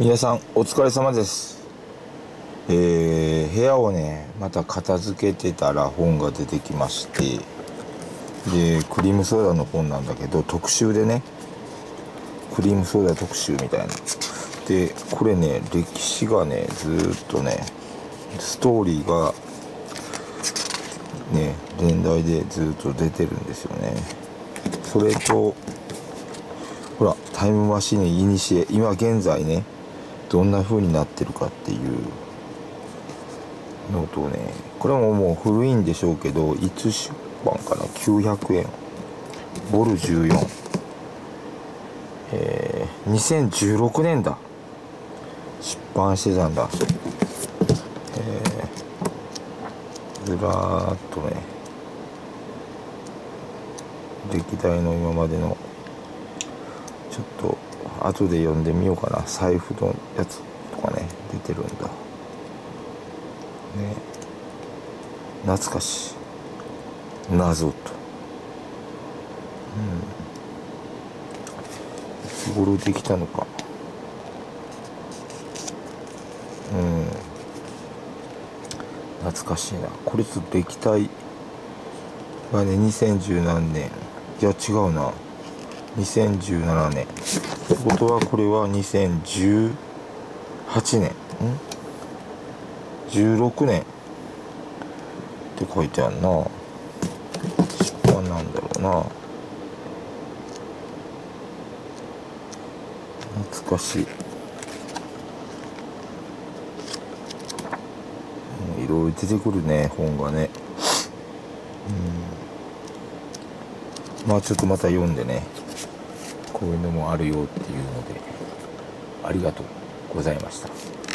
皆さんお疲れ様です。えー、部屋をねまた片付けてたら本が出てきましてでクリームソーダの本なんだけど特集でねクリームソーダ特集みたいな。でこれね歴史がねずっとねストーリーがね年代でずっと出てるんですよね。それとほらタイムマシーンいにしえ今現在ねどんな風になってるかっていうのとねこれももう古いんでしょうけどいつ出版かな？900円。ボル14えー、2016年だ。出版してたんだ。えー、ずらーっとね歴代の今までのちょっと後で読んでみようかな。財布のやつとかね出てるんだ。ね。懐かしい。謎と。うん。いつ頃できたのか。うん。懐かしいな。これちょっと歴代がね2010何年。いや違うな。2017年ってことはこれは2018年。ん？16年。って書いてあるな。出版なんだろうな。懐かしい。いろいろ出てくるね本がね。うん。まあちょっとまた読んでね。こういうのもあるよっていうのでありがとうございました。